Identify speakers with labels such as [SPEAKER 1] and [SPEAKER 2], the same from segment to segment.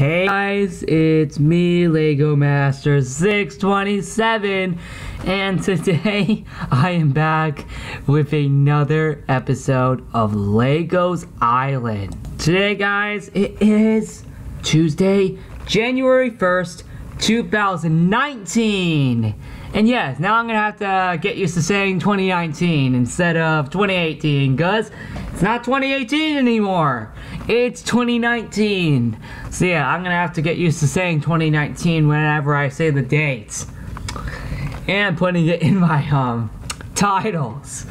[SPEAKER 1] Hey guys, it's me, Lego Master 627, and today I am back with another episode of Lego's Island. Today, guys, it is Tuesday, January 1st, 2019. And yes, now I'm gonna have to get used to saying 2019 instead of 2018, cause it's not 2018 anymore. It's 2019. So yeah, I'm gonna have to get used to saying 2019 whenever I say the dates. And putting it in my um titles.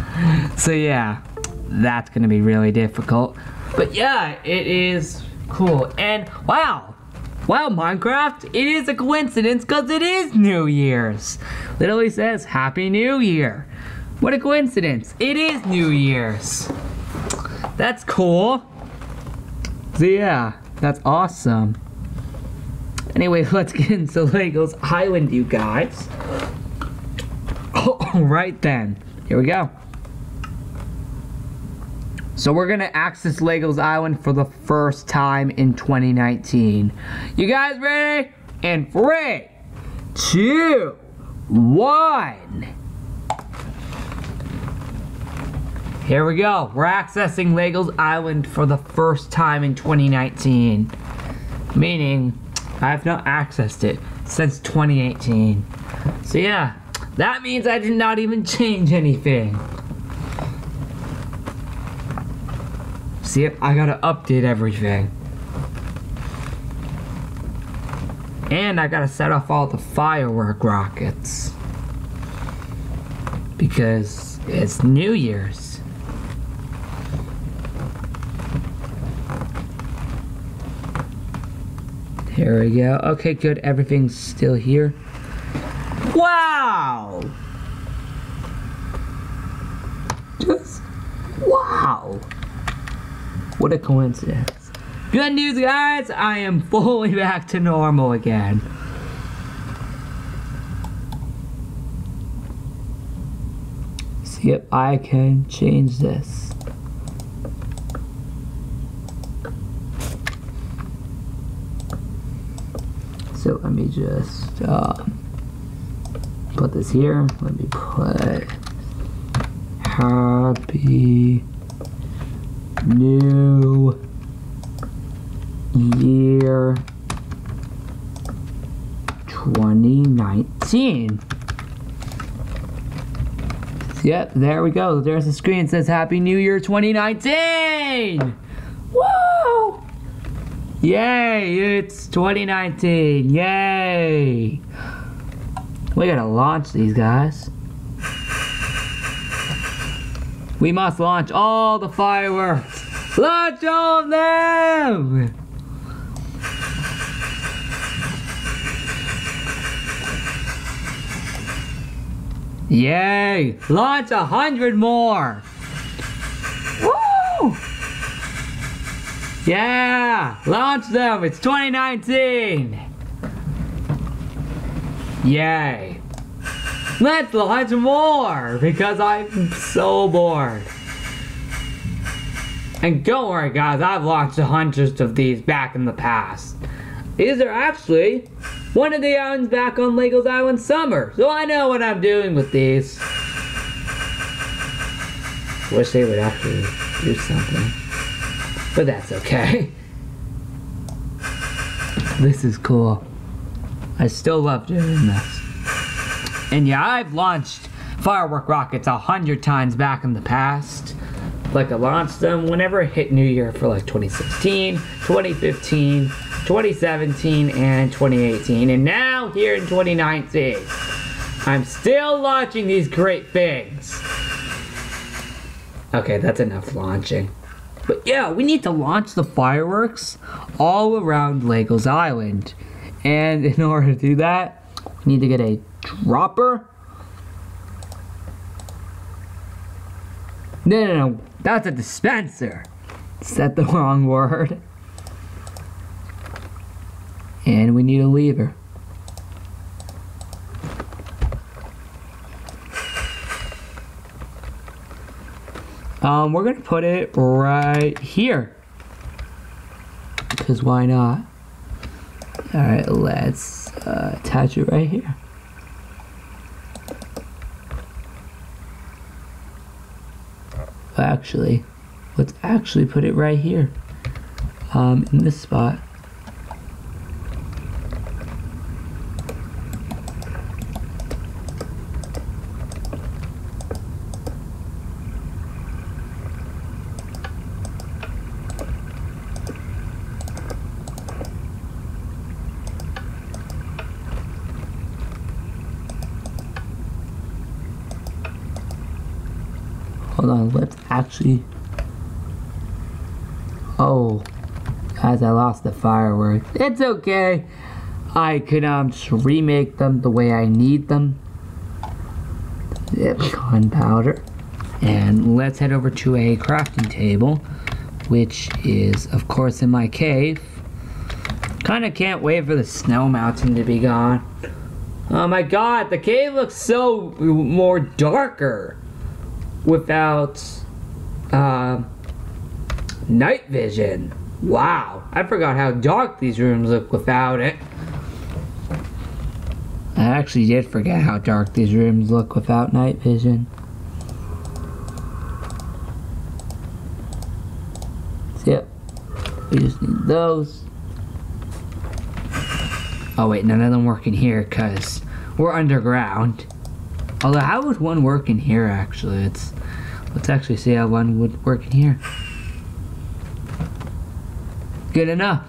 [SPEAKER 1] So yeah, that's gonna be really difficult. But yeah, it is cool. And wow, Wow, Minecraft, it is a coincidence because it is New Year's. Literally says Happy New Year. What a coincidence. It is New Year's. That's cool. So yeah, that's awesome. Anyway, let's get into Lego's Island, you guys. Oh, right then. Here we go. So we're gonna access Lego's Island for the first time in 2019. You guys ready? In three, two, one. Here we go. We're accessing Lego's Island for the first time in 2019. Meaning, I have not accessed it since 2018. So yeah, that means I did not even change anything. See, I gotta update everything. And I gotta set off all the firework rockets. Because it's New Year's. Here we go. Okay, good. Everything's still here. Wow! Just wow. What a coincidence. Good news, guys. I am fully back to normal again. See if I can change this. So let me just uh, put this here. Let me put happy new year 2019. Yep, there we go. There's the screen that says Happy New Year 2019! Woo! Yay, it's 2019. Yay! We gotta launch these guys. We must launch all the fireworks. Launch all of them! Yay! Launch a hundred more! Woo! Yeah! Launch them! It's 2019! Yay! Let's launch more! Because I'm so bored. And don't worry guys, I've launched hundreds of these back in the past. These are actually one of the islands back on Lego's Island Summer, so I know what I'm doing with these. Wish they would actually do something. But that's okay. This is cool. I still love doing this. And yeah, I've launched firework rockets a hundred times back in the past. Like I launched them whenever it hit New Year for like 2016, 2015, 2017, and 2018. And now here in 2019, I'm still launching these great things. Okay, that's enough launching. But yeah, we need to launch the fireworks all around Lego's Island. And in order to do that, we need to get a dropper. No, no, no, that's a dispenser. Said the wrong word. And we need a lever. Um, we're gonna put it right here. Because why not? Alright, let's uh, attach it right here. Actually, let's actually put it right here. Um, in this spot. Hold on, actually... Oh, guys, I lost the fireworks. It's okay. I can um, just remake them the way I need them. Yep, gunpowder. And let's head over to a crafting table, which is, of course, in my cave. Kind of can't wait for the snow mountain to be gone. Oh my god, the cave looks so more darker without night vision. Wow, I forgot how dark these rooms look without it. I actually did forget how dark these rooms look without night vision. Yep, we just need those. Oh wait, none of them work in here because we're underground. Although, how would one work in here, actually? It's Let's actually see how one would work in here. Good enough.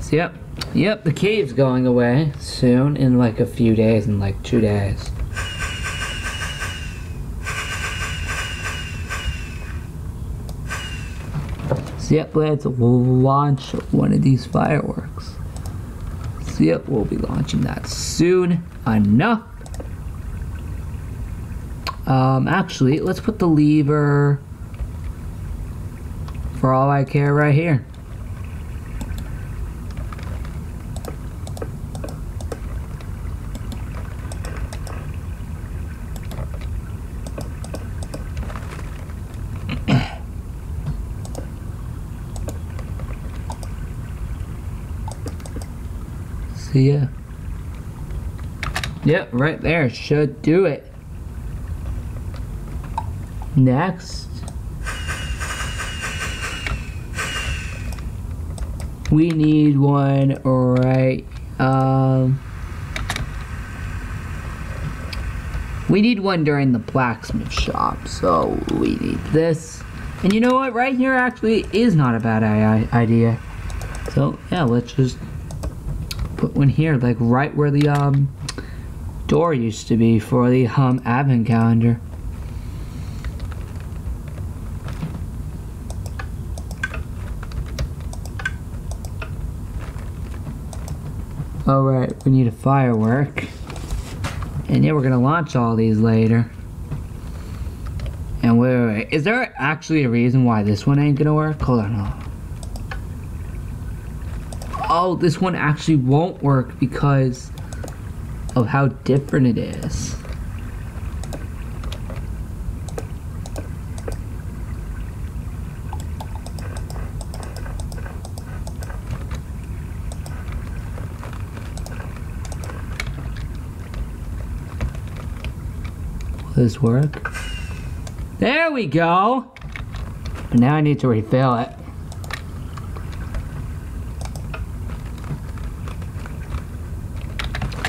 [SPEAKER 1] So, yep. Yep, the cave's going away soon, in like a few days, in like two days. So, yep, let's launch one of these fireworks. So yep, we'll be launching that soon enough. Um, actually, let's put the lever for all I care right here. See ya. Yep, right there. Should do it. Next. We need one right, um, we need one during the blacksmith shop, so we need this. And you know what, right here actually is not a bad idea. So yeah, let's just put one here, like right where the um, door used to be for the um, advent calendar. Alright, we need a firework. And yeah, we're gonna launch all these later. And wait, wait, wait. Is there actually a reason why this one ain't gonna work? Hold on, hold on oh, this one actually won't work because of how different it is. This work? There we go! Now I need to refill it.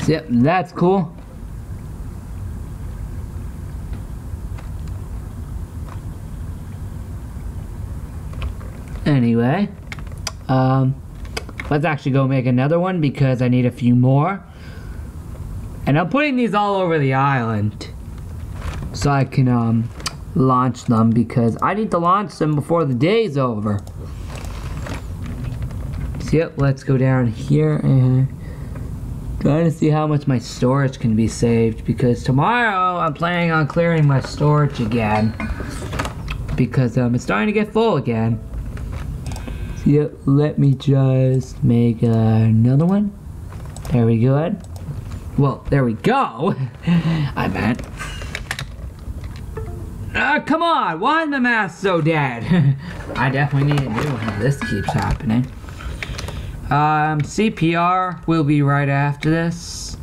[SPEAKER 1] Yep, that's cool. Anyway, um, let's actually go make another one because I need a few more. And I'm putting these all over the island so I can um, launch them because I need to launch them before the day's over. So yep, let's go down here and Trying to see how much my storage can be saved because tomorrow I'm planning on clearing my storage again because um, it's starting to get full again. So yeah, let me just make uh, another one. There we go. Well, there we go. I meant. Uh, come on, why is my mask so dead? I definitely need a new one this keeps happening. Um, CPR will be right after this.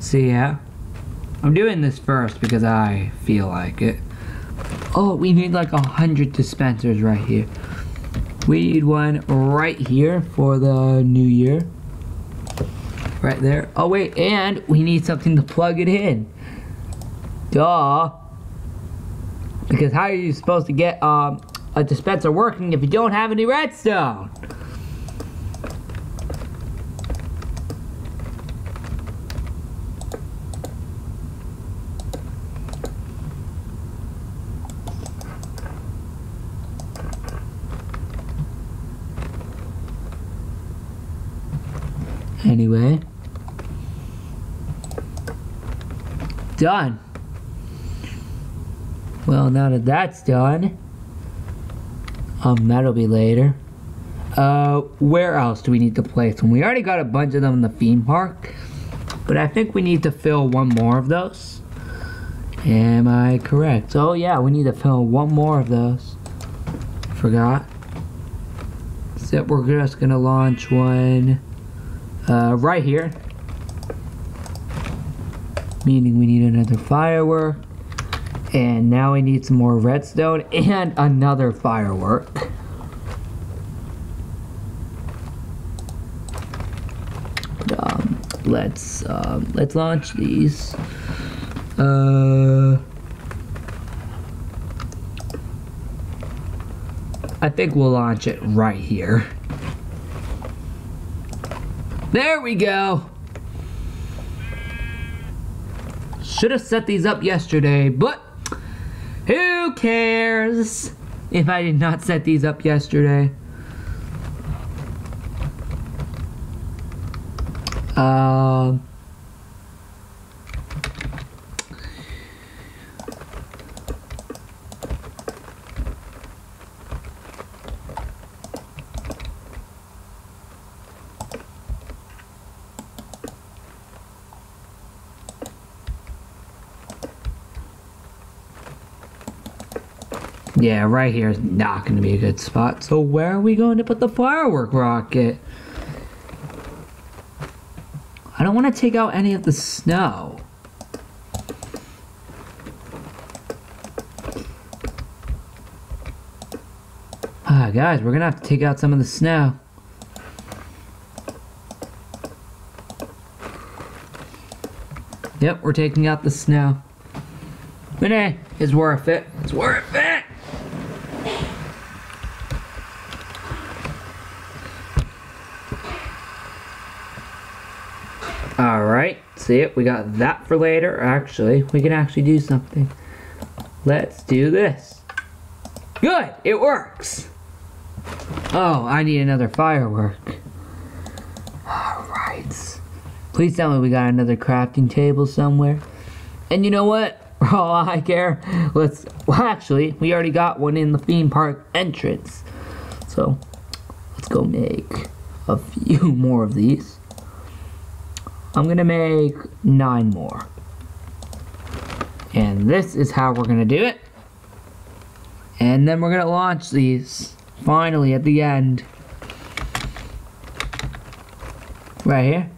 [SPEAKER 1] See ya. I'm doing this first because I feel like it. Oh, we need like a hundred dispensers right here. We need one right here for the new year. Right there. Oh wait, and we need something to plug it in. Duh. Because how are you supposed to get um, a dispenser working if you don't have any redstone? Anyway. Done. Well, now that that's done, um, that'll be later. Uh, where else do we need to place them? We already got a bunch of them in the theme park, but I think we need to fill one more of those. Am I correct? Oh yeah, we need to fill one more of those. Forgot. So we're just gonna launch one uh, right here. Meaning we need another firework. And now we need some more redstone and another firework. Um, let's um, let's launch these. Uh, I think we'll launch it right here. There we go. Should have set these up yesterday, but cares if I did not set these up yesterday? Um. Yeah, right here is not going to be a good spot. So where are we going to put the firework rocket? I don't want to take out any of the snow. Ah, guys, we're going to have to take out some of the snow. Yep, we're taking out the snow. But hey, it's worth it. It's worth it! Alright, see it? We got that for later. Actually, we can actually do something. Let's do this. Good, it works. Oh, I need another firework. Alright. Please tell me we got another crafting table somewhere. And you know what? For all I care, let's, well actually, we already got one in the theme park entrance. So, let's go make a few more of these. I'm gonna make nine more. And this is how we're gonna do it. And then we're gonna launch these finally at the end. Right here.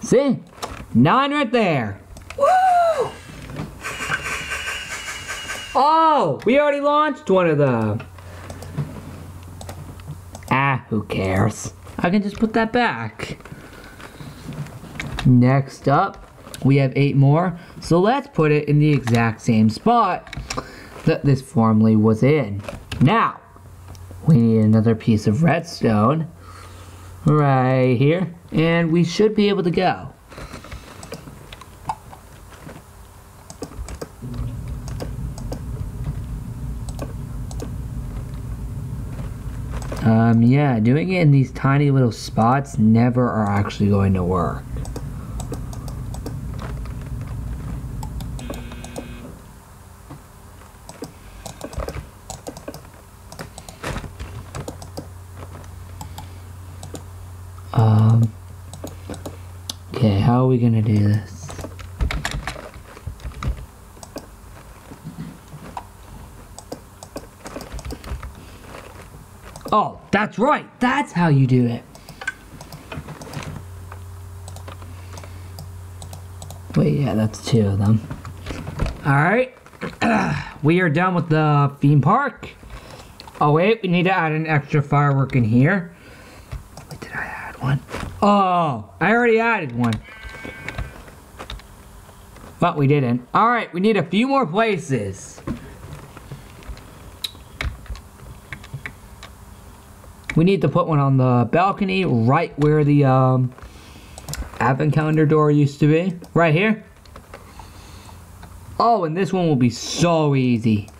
[SPEAKER 1] See? Nine right there. Woo! Oh, we already launched one of them. Ah, who cares? I can just put that back. Next up, we have eight more. So let's put it in the exact same spot that this formerly was in. Now, we need another piece of redstone right here. And we should be able to go. Um, yeah, doing it in these tiny little spots never are actually going to work. Um, Okay, how are we gonna do this? Oh, that's right. That's how you do it. Wait, yeah, that's two of them. Alright. we are done with the theme park. Oh, wait, we need to add an extra firework in here. Wait, did I add one? Oh, I already added one. But we didn't. Alright, we need a few more places. We need to put one on the balcony right where the um, advent calendar door used to be. Right here. Oh, and this one will be so easy.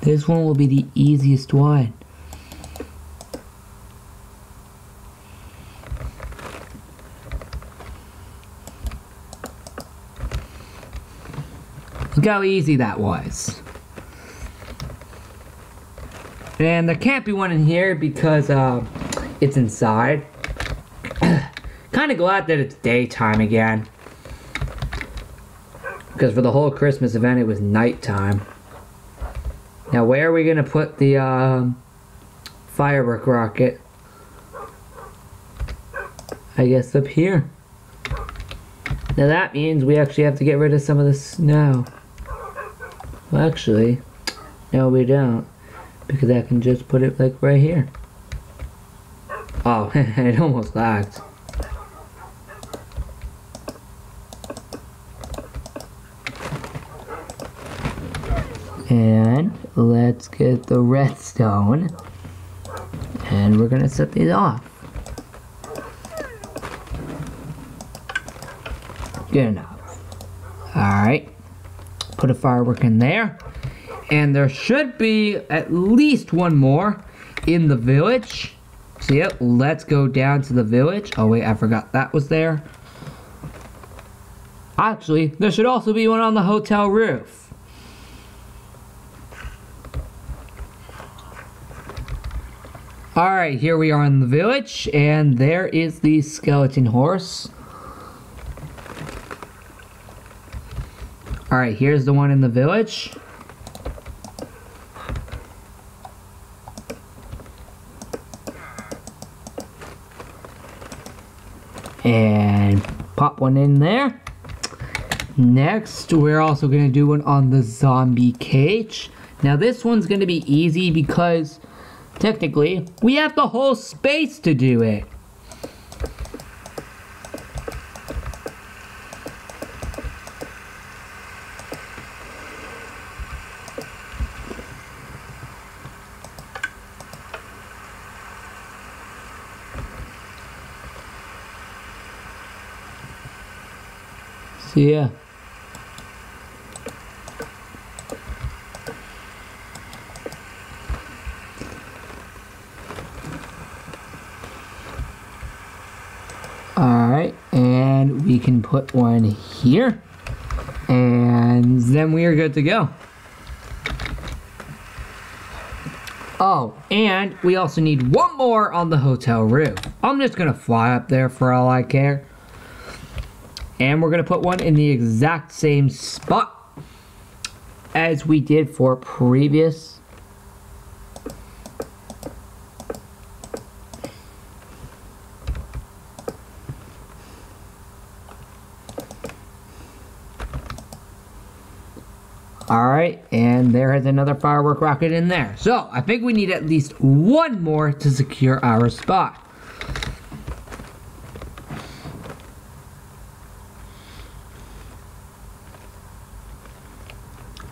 [SPEAKER 1] This one will be the easiest one. How easy that was. And there can't be one in here because uh, it's inside. kind of glad that it's daytime again. Because for the whole Christmas event it was nighttime. Now where are we going to put the uh, firework rocket? I guess up here. Now that means we actually have to get rid of some of the snow. Well, actually, no we don't. Because I can just put it like right here. Oh, it almost lagged. And let's get the redstone. And we're gonna set these off. Good enough. Put a firework in there. And there should be at least one more in the village. So yep, let's go down to the village. Oh wait, I forgot that was there. Actually, there should also be one on the hotel roof. Alright, here we are in the village, and there is the skeleton horse. Alright, here's the one in the village. And pop one in there. Next, we're also going to do one on the zombie cage. Now this one's going to be easy because technically we have the whole space to do it. Ya. Alright, and we can put one here. And then we are good to go. Oh, and we also need one more on the hotel roof. I'm just gonna fly up there for all I care. And we're going to put one in the exact same spot as we did for previous. Alright, and there is another firework rocket in there. So, I think we need at least one more to secure our spot.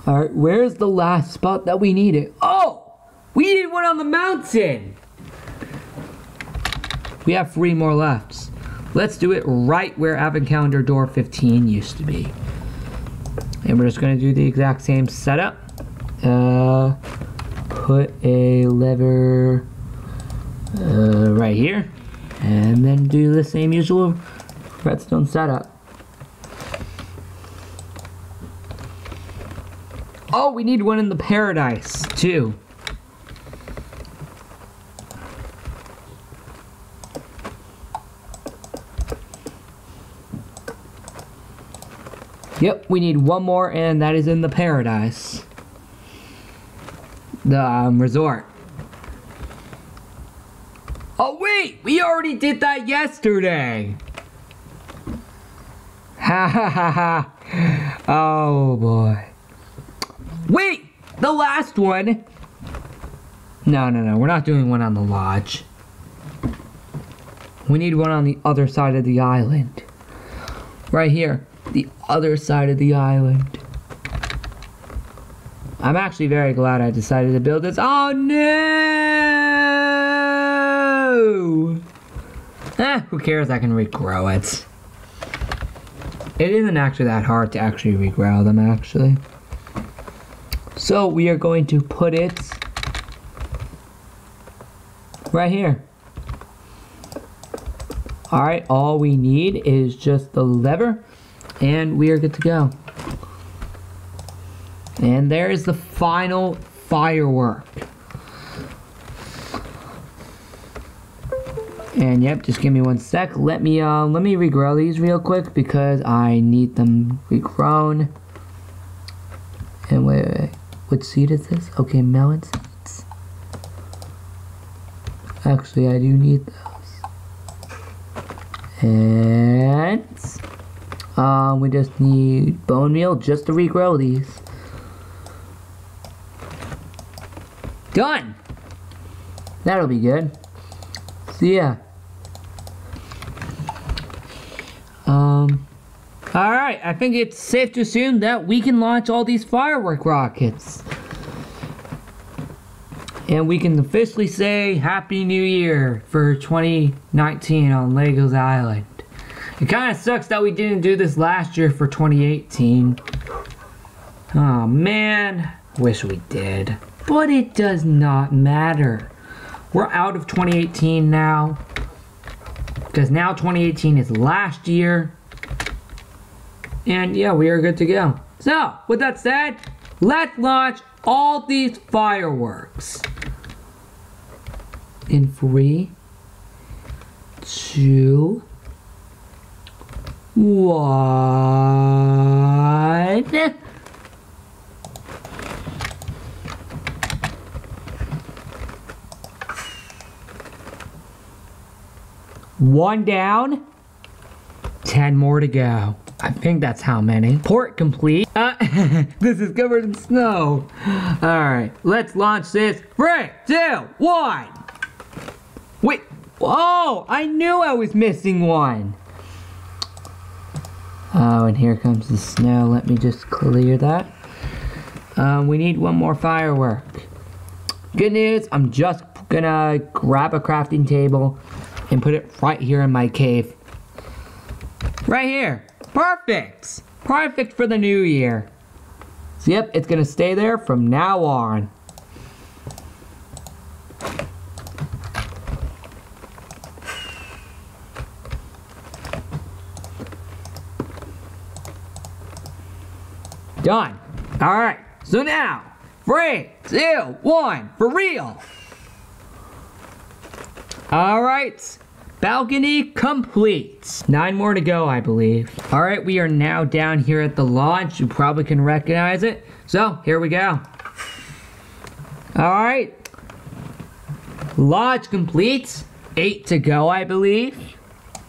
[SPEAKER 1] Alright, where's the last spot that we needed? Oh! We need one on the mountain! We have three more left. Let's do it right where Calendar Door 15 used to be. And we're just to do the exact same setup. Uh, put a lever uh, right here. And then do the same usual redstone setup. Oh, we need one in the paradise, too. Yep, we need one more, and that is in the paradise. The um, resort. Oh, wait! We already did that yesterday! Ha ha ha ha! Oh, boy. Wait! The last one! No, no, no. We're not doing one on the lodge. We need one on the other side of the island. Right here. The other side of the island. I'm actually very glad I decided to build this. Oh no! Eh, who cares? I can regrow it. It isn't actually that hard to actually regrow them, actually. So we are going to put it right here. Alright, all we need is just the lever and we are good to go. And there is the final firework. And yep, just give me one sec. Let me uh let me regrow these real quick because I need them regrown. And wait, wait, wait. What seed is this? Okay, melon seeds. Actually, I do need those. And um, we just need bone meal just to regrow these. Done! That'll be good. So yeah. Um, alright, I think it's safe to assume that we can launch all these firework rockets. And we can officially say Happy New Year for 2019 on Legos Island. It kind of sucks that we didn't do this last year for 2018. Oh man, wish we did. But it does not matter. We're out of 2018 now. Because now 2018 is last year. And yeah, we are good to go. So, with that said, let's launch all these fireworks. In three, two, one. One down. Ten more to go. I think that's how many. Port complete. Uh, this is covered in snow. All right, let's launch this. Three, two, one. Wait, oh, I knew I was missing one. Oh, and here comes the snow. Let me just clear that. Um, we need one more firework. Good news, I'm just gonna grab a crafting table and put it right here in my cave. Right here. Perfect. Perfect for the new year. So yep, it's gonna stay there from now on. Done. All right. So now, three, two, one, for real. All right. Balcony complete. Nine more to go, I believe. All right, we are now down here at the launch. You probably can recognize it. So, here we go. All right. Lodge complete. Eight to go, I believe.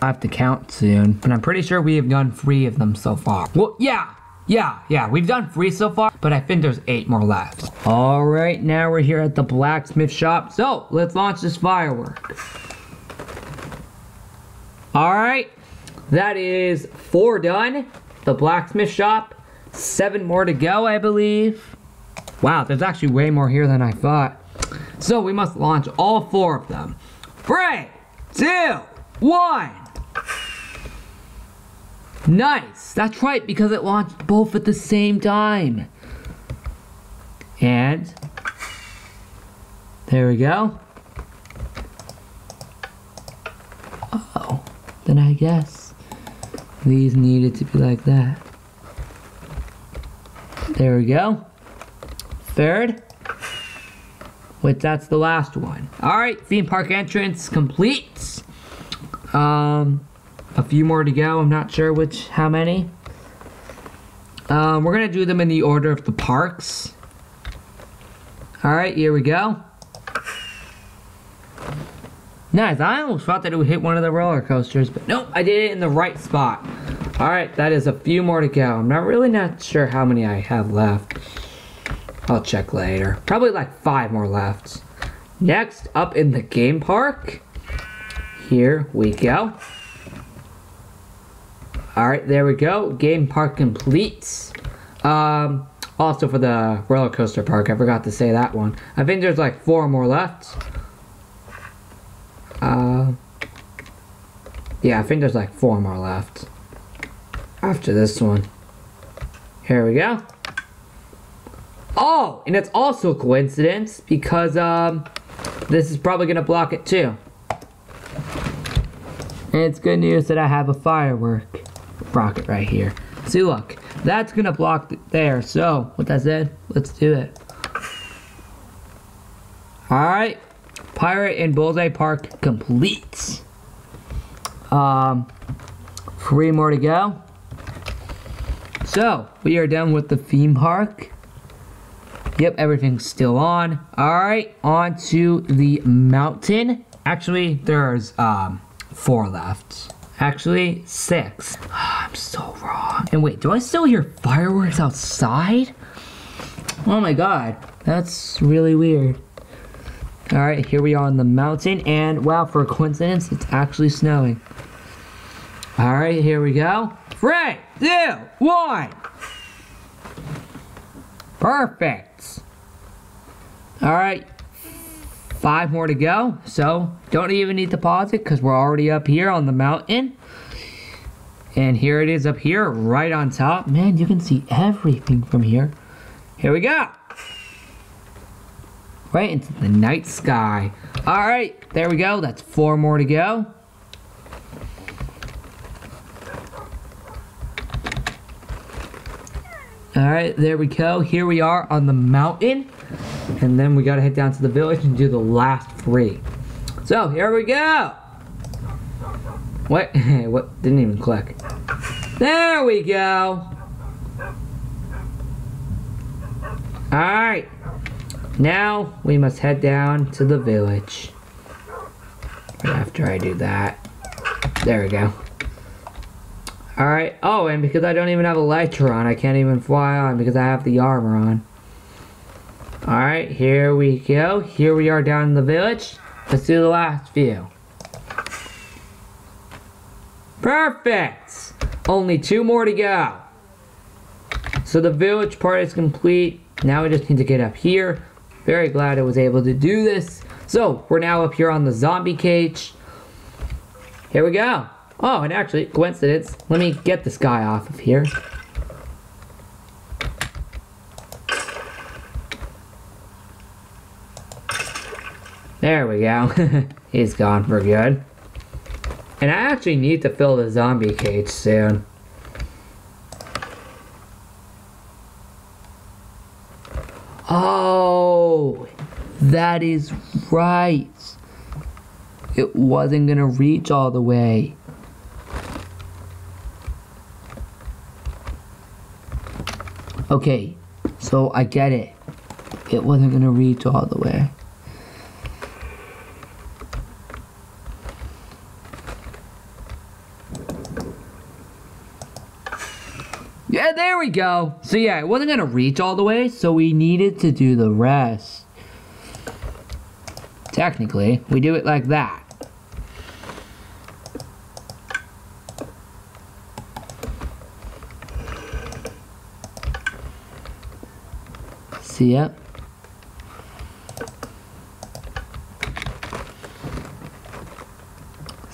[SPEAKER 1] I have to count soon, but I'm pretty sure we have done three of them so far. Well, yeah, yeah, yeah, we've done three so far, but I think there's eight more left. All right, now we're here at the blacksmith shop. So, let's launch this firework. All right, that is four done. The blacksmith shop, seven more to go, I believe. Wow, there's actually way more here than I thought. So we must launch all four of them. Three, two, one. Nice, that's right, because it launched both at the same time. And there we go. Then I guess these needed to be like that. There we go. Third. Wait, that's the last one. All right, theme park entrance complete. Um, a few more to go. I'm not sure which, how many. Um, we're gonna do them in the order of the parks. All right, here we go. Nice, I almost thought that it would hit one of the roller coasters, but nope, I did it in the right spot. All right, that is a few more to go. I'm not really not sure how many I have left. I'll check later. Probably like five more left. Next, up in the game park, here we go. All right, there we go. Game park complete. Um, also for the roller coaster park, I forgot to say that one. I think there's like four more left. Uh, yeah, I think there's like four more left after this one. Here we go. Oh, and it's also a coincidence because um, this is probably gonna block it too. And it's good news that I have a firework rocket right here. See, look, that's gonna block there. So, with that said, let's do it. All right, Pirate and Bullseye Park complete. Um, three more to go. So, we are done with the theme park. Yep, everything's still on. Alright, on to the mountain. Actually, there's um, four left. Actually, six. I'm so wrong. And wait, do I still hear fireworks outside? Oh my god, that's really weird. Alright, here we are on the mountain, and wow, for a coincidence, it's actually snowing. Alright, here we go. Three, two, one. Perfect. Alright, five more to go, so don't even need to pause it because we're already up here on the mountain. And here it is up here, right on top. Man, you can see everything from here. Here we go right into the night sky. All right, there we go. That's four more to go. All right, there we go. Here we are on the mountain. And then we gotta head down to the village and do the last three. So, here we go. What? Hey, what? Didn't even click. There we go. All right. Now we must head down to the village. Right after I do that. There we go. Alright. Oh, and because I don't even have elytra on, I can't even fly on because I have the armor on. Alright, here we go. Here we are down in the village. Let's do the last view. Perfect! Only two more to go. So the village part is complete. Now we just need to get up here very glad I was able to do this. So, we're now up here on the zombie cage. Here we go. Oh, and actually, coincidence, let me get this guy off of here. There we go. He's gone for good. And I actually need to fill the zombie cage soon. That is right. It wasn't gonna reach all the way. Okay, so I get it. It wasn't gonna reach all the way. Yeah, there we go. So yeah, it wasn't gonna reach all the way, so we needed to do the rest. Technically, we do it like that. See ya.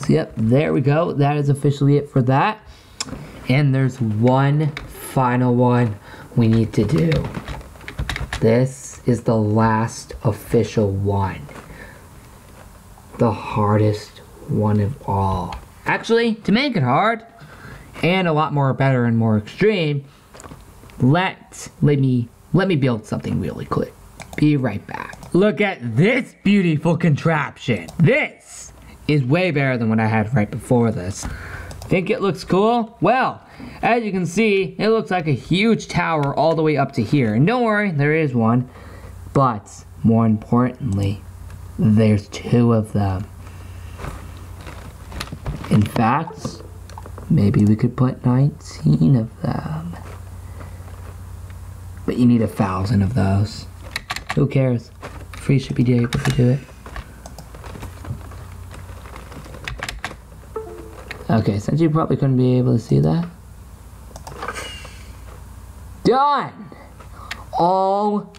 [SPEAKER 1] Yep, there we go. That is officially it for that. And there's one final one we need to do. This is the last official one. The hardest one of all. Actually, to make it hard, and a lot more better and more extreme, let let me let me build something really quick. Be right back. Look at this beautiful contraption. This is way better than what I had right before this. Think it looks cool? Well, as you can see, it looks like a huge tower all the way up to here. And don't worry, there is one. But, more importantly, there's two of them. In fact, maybe we could put 19 of them. But you need a thousand of those. Who cares? Free should be able to do it. Okay, since you probably couldn't be able to see that. Done! All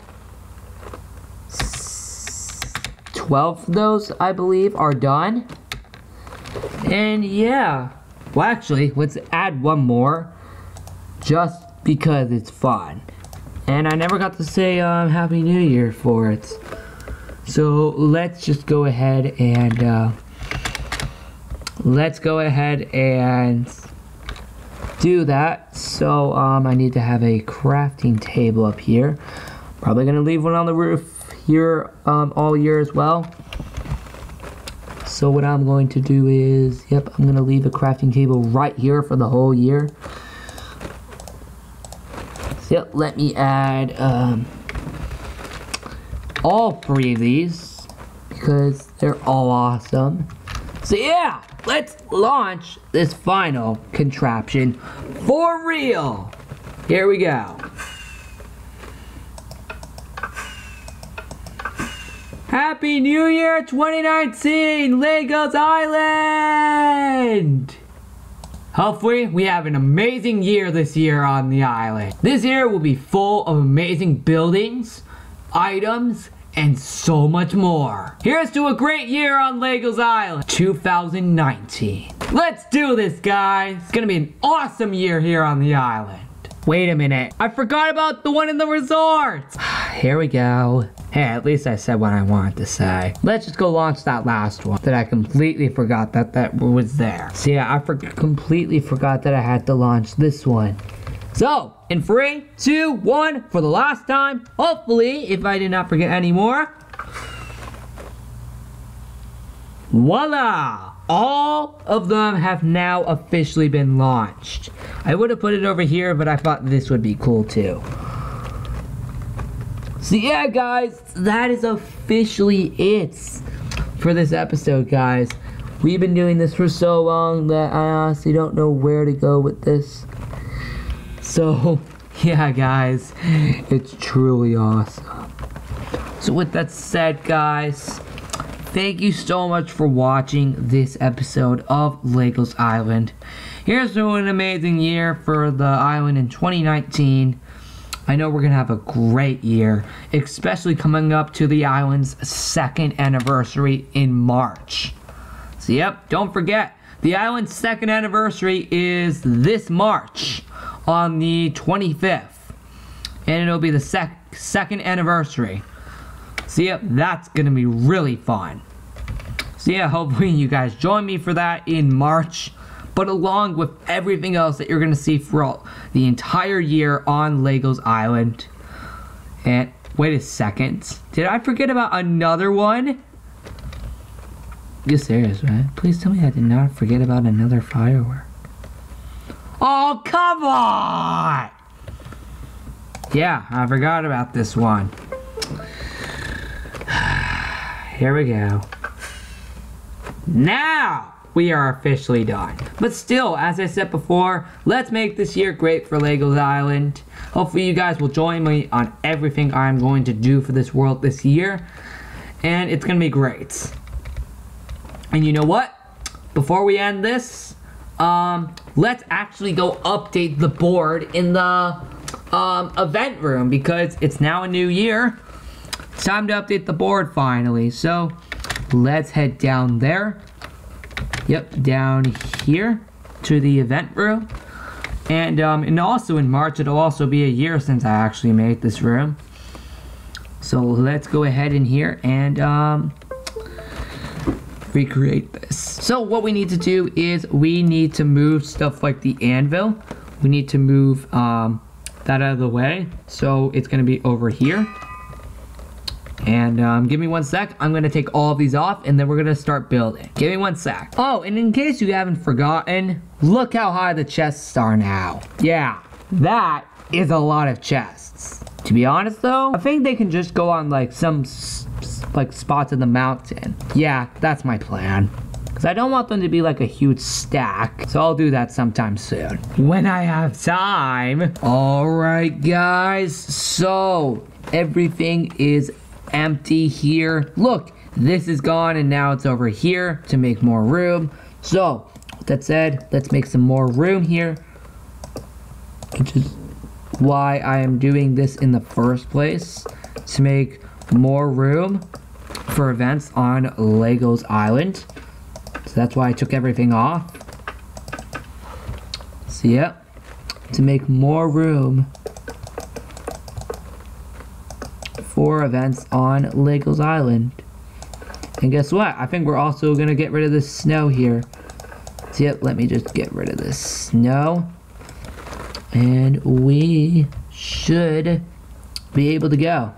[SPEAKER 1] 12 of those, I believe, are done. And yeah, well actually, let's add one more, just because it's fun. And I never got to say um, Happy New Year for it. So let's just go ahead and uh, let's go ahead and do that. So um, I need to have a crafting table up here. Probably gonna leave one on the roof here um, all year as well. So what I'm going to do is, yep, I'm gonna leave a crafting table right here for the whole year. So yep, let me add um, all three of these because they're all awesome. So yeah, let's launch this final contraption for real. Here we go. Happy New Year 2019, Legos Island! Hopefully, we have an amazing year this year on the island. This year will be full of amazing buildings, items, and so much more. Here's to a great year on Legos Island 2019. Let's do this, guys. It's gonna be an awesome year here on the island. Wait a minute. I forgot about the one in the resort. Here we go. Hey, at least I said what I wanted to say. Let's just go launch that last one that I completely forgot that that was there. So yeah, I for completely forgot that I had to launch this one. So, in three, two, one, for the last time, hopefully, if I did not forget any more. Voila! All of them have now officially been launched. I would have put it over here, but I thought this would be cool too. So yeah, guys, that is officially it for this episode, guys. We've been doing this for so long that I honestly don't know where to go with this. So, yeah, guys, it's truly awesome. So with that said, guys, thank you so much for watching this episode of Legos Island. Here's to an amazing year for the island in 2019. I know we're going to have a great year, especially coming up to the island's second anniversary in March. So, yep, don't forget, the island's second anniversary is this March on the 25th. And it'll be the sec second anniversary. So, yep, that's going to be really fun. So, yeah, hopefully you guys join me for that in March but along with everything else that you're going to see throughout the entire year on Legos Island. And wait a second. Did I forget about another one? You're serious, right? Please tell me I did not forget about another firework. Oh, come on! Yeah, I forgot about this one. Here we go. Now! We are officially done. But still, as I said before, let's make this year great for Legos Island. Hopefully you guys will join me on everything I'm going to do for this world this year. And it's going to be great. And you know what? Before we end this, um, let's actually go update the board in the um, event room because it's now a new year. It's time to update the board finally. So let's head down there Yep, down here to the event room. And, um, and also in March, it'll also be a year since I actually made this room. So let's go ahead in here and um, recreate this. So what we need to do is we need to move stuff like the anvil. We need to move um, that out of the way. So it's to be over here. And um, give me one sec. I'm gonna take all of these off and then we're gonna start building. Give me one sec. Oh, and in case you haven't forgotten, look how high the chests are now. Yeah, that is a lot of chests. To be honest though, I think they can just go on like some like spots in the mountain. Yeah, that's my plan. Because I don't want them to be like a huge stack. So I'll do that sometime soon. When I have time. Alright guys, so everything is empty here. Look, this is gone and now it's over here to make more room. So, that said, let's make some more room here. Which is why I am doing this in the first place. To make more room for events on Legos Island. So that's why I took everything off. So yeah, to make more room for events on Legos Island. And guess what? I think we're also gonna get rid of the snow here. Yep, let me just get rid of this snow. And we should be able to go.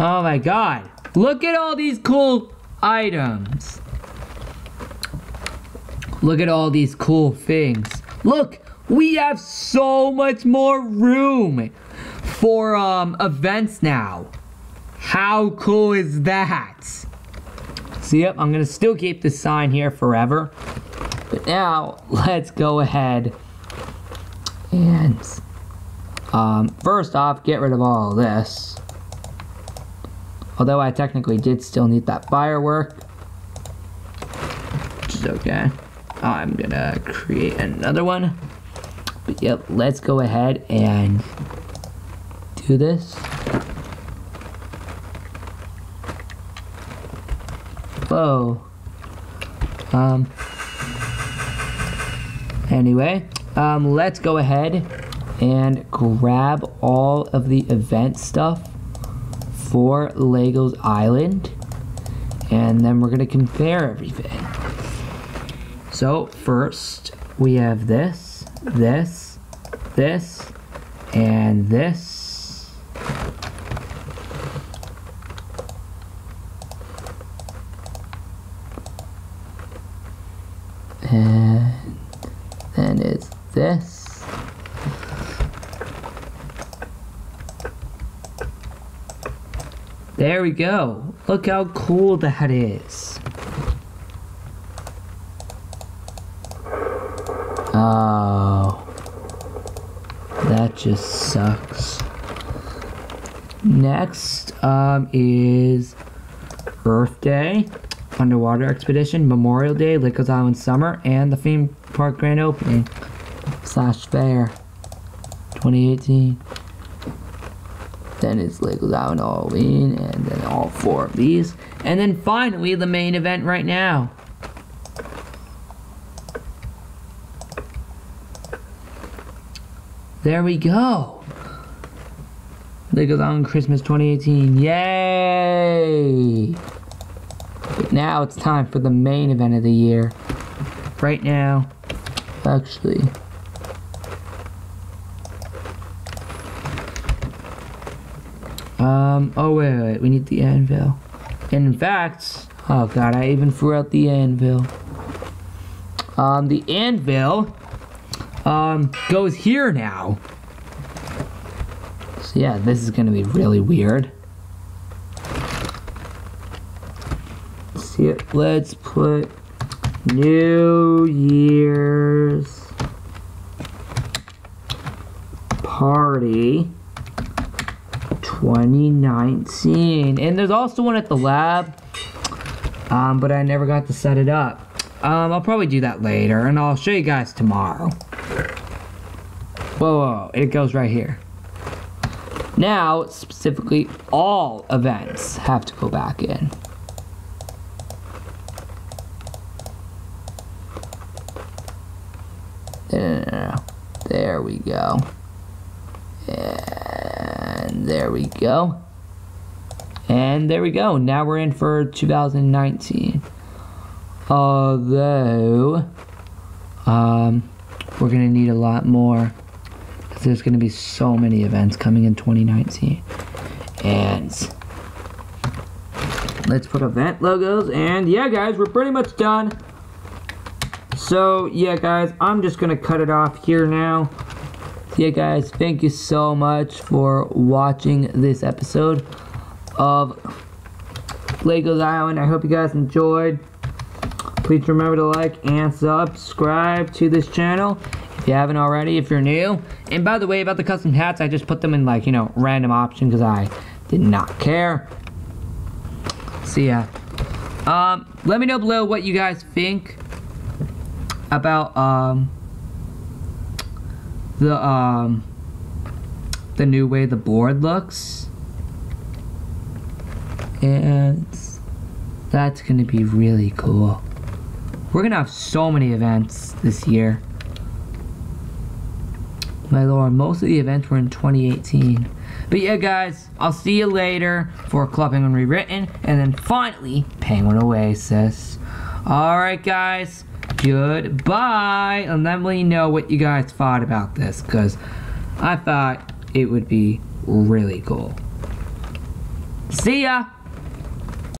[SPEAKER 1] Oh my god. Look at all these cool items. Look at all these cool things. Look, we have so much more room for um, events now. How cool is that? See, yep, I'm gonna still keep this sign here forever. But now, let's go ahead and um, first off, get rid of all of this. Although I technically did still need that firework. Which is okay. I'm gonna create another one. But yep, let's go ahead and do this. Whoa. Um. Anyway, um, let's go ahead and grab all of the event stuff for Legos Island. And then we're going to compare everything. So first we have this, this, this, and this. And then it's this. There we go. Look how cool that is. Oh. Just sucks. Next um, is Earth Day, Underwater Expedition, Memorial Day, Legos Island Summer, and the theme park grand opening slash fair 2018. Then it's Legos Island Halloween, and then all four of these. And then finally, the main event right now. There we go. Legos Island Christmas 2018. Yay! But now it's time for the main event of the year. Right now, actually, Um, oh wait, wait, wait, we need the anvil. And in fact, oh god, I even threw out the anvil. Um, the anvil, um, goes here now. So yeah, this is gonna be really weird. See it, let's put New Year's party 2019. And there's also one at the lab, um, but I never got to set it up. Um, I'll probably do that later, and I'll show you guys tomorrow. Whoa, whoa, it goes right here. Now, specifically, all events have to go back in. There we go. And there we go. And there we go. Now we're in for 2019. Although, um, we're going to need a lot more Because there's going to be so many events coming in 2019. And let's put event logos. And yeah, guys, we're pretty much done. So yeah, guys, I'm just going to cut it off here now. Yeah, guys, thank you so much for watching this episode of Legos Island. I hope you guys enjoyed. Please remember to like and subscribe to this channel if you haven't already, if you're new. And by the way, about the custom hats, I just put them in like, you know, random option because I did not care. So yeah. Um, let me know below what you guys think about um the um the new way the board looks. And that's gonna be really cool. We're gonna have so many events this year. My lord, most of the events were in 2018. But yeah, guys, I'll see you later for Club Penguin Rewritten, and then finally, Penguin Oasis. Alright, guys, goodbye. And let me know what you guys thought about this, because I thought it would be really cool. See ya!